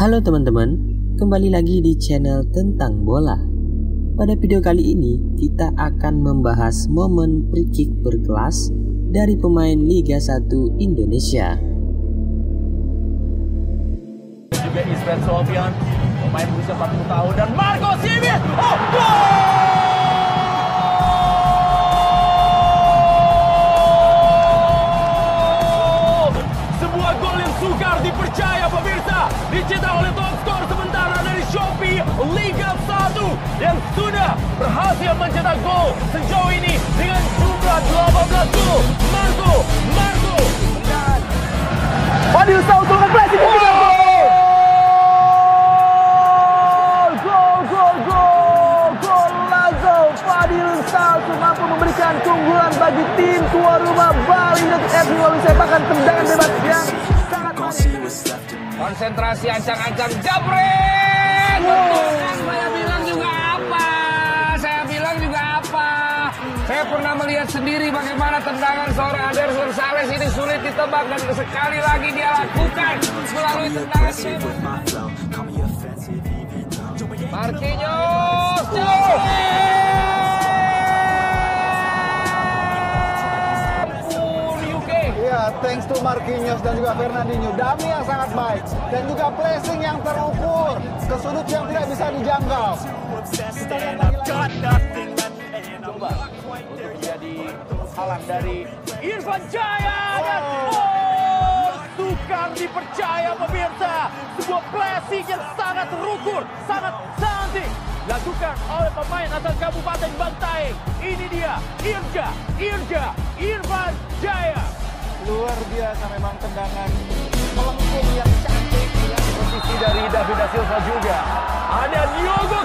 Halo teman-teman, kembali lagi di channel tentang bola. Pada video kali ini, kita akan membahas momen free kick berkelas dari pemain Liga 1 Indonesia. juga Ismet Sofian pemain berusia 40 tahun dan Marco Simic oh gol sukar dipercaya pemirsa dicetak oleh top skor sementara dari Shopee Liga 1 yang sudah berhasil mencetak gol sejauh ini dengan jumlah 18 gol Marco Marco. Dan Fadil Sautul klasik Sautul mampu memberikan keunggulan bagi tim tua rumah Bali United FC melalui sepakan tendangan bebas yang Konsentrasi ancang-ancang jabret. Saya bilang juga apa? Saya bilang juga apa? Saya pernah melihat sendiri bagaimana tendangan seorang Ader Sales ini sulit ditebak dan sekali lagi dia lakukan melalui tendangan. Marquinhos, Marquinhos dan juga Fernandinho. Dami yang sangat baik. Dan juga placing yang terukur. Ke sudut yang tidak bisa dijangkau. Kita lihat lagi lagi. coba untuk menjadi halang dari Irfan Jaya dan oh sukar dipercaya pemirsa sebuah placing yang sangat terukur sangat cantik dilakukan oleh pemain asal Kabupaten Bantaeng ini dia Irja Irja Irfan Jaya Luar biasa memang tendangan melengkung yang cantik. Yang posisi dari David da Silva juga ada Diogo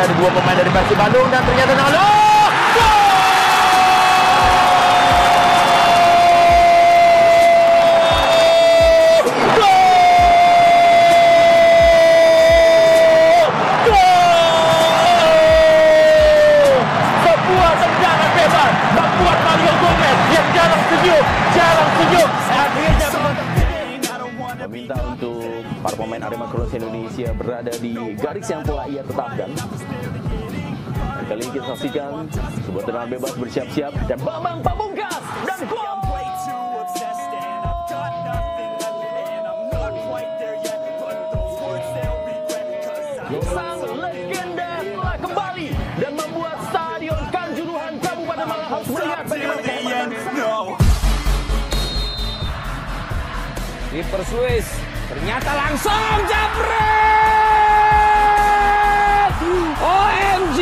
ada dua pemain dari Persib Bandung dan ternyata dengan meminta untuk para pemain Arema Cross Indonesia berada di garis yang telah ia tetapkan. Kali ini kita saksikan sebuah tendangan bebas bersiap-siap dan Bambang Pamungkas dan gol. Kiper Swiss ternyata langsung jabret. OMG,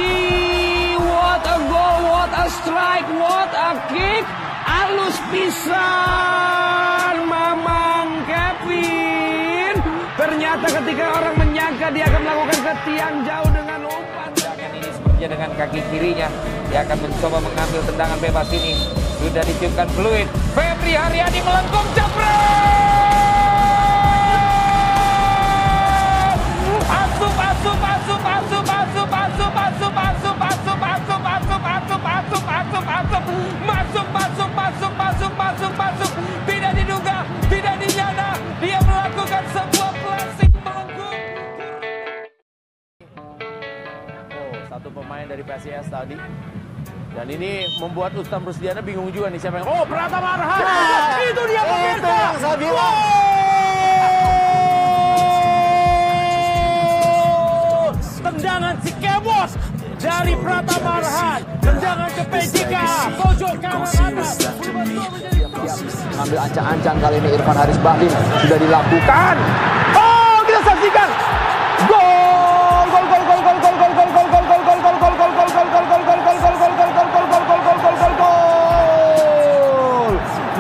what a goal, what a strike, what a kick. Alus pisan, Mamang Kevin. Ternyata ketika orang menyangka dia akan melakukan ke tiang jauh dengan umpan. Ini sepertinya dengan kaki kirinya. Dia akan mencoba mengambil tendangan bebas ini. Sudah ditiupkan fluid. Febri Haryadi melengkung jabret. Dari PSIS tadi. Dan ini membuat Ustam Rusdiana bingung juga nih siapa yang Oh, Pratama Arhan. Itu dia pemirsa. Itu yang saya bilang. Gol! Tendangan si Kebos dari Pratama Arhan. Tendangan ke PJK. Pojok kanan atas. Mengambil ancang-ancang kali ini Irfan Haris Bahdim sudah dilakukan.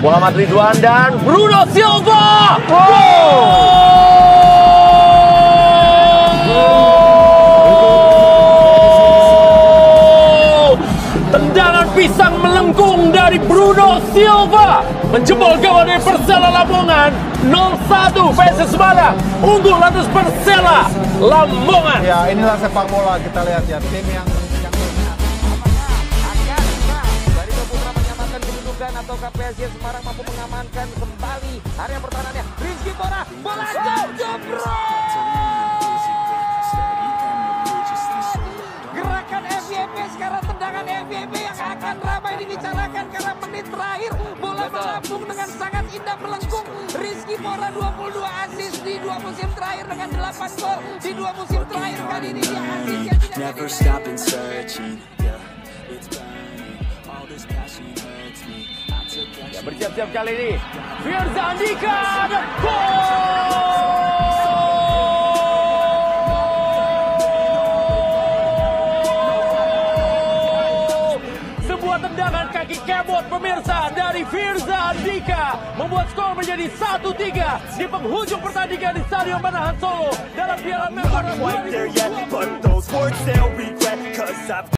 Muhammad Ridwan dan Bruno Silva. Gol! Tendangan pisang melengkung dari Bruno Silva menjebol gawang dari Persela Lamongan 0-1 PSS Semarang unggul atas Persela Lamongan. Ya, inilah sepak bola kita lihat ya tim yang atau KPSG Semarang mampu mengamankan kembali area pertahanannya. Rizky Bora, bola jauh jebrol. Gerakan FYP sekarang tendangan FYP yang akan ramai dibicarakan karena menit terakhir bola melambung dengan sangat indah melengkung. Rizky Bora 22 asis di dua musim terakhir dengan 8 gol di dua musim terakhir kali ini dia asis yang tidak Never stopping searching. Yeah, it's burning. All this passion hurts me. Ya bersiap-siap kali ini. Firza Andika dan gol! tendangan kaki kebot pemirsa dari Firza Andika membuat skor menjadi 1-3 di penghujung pertandingan di Stadion Manahan Solo dalam Piala Menpora 2022.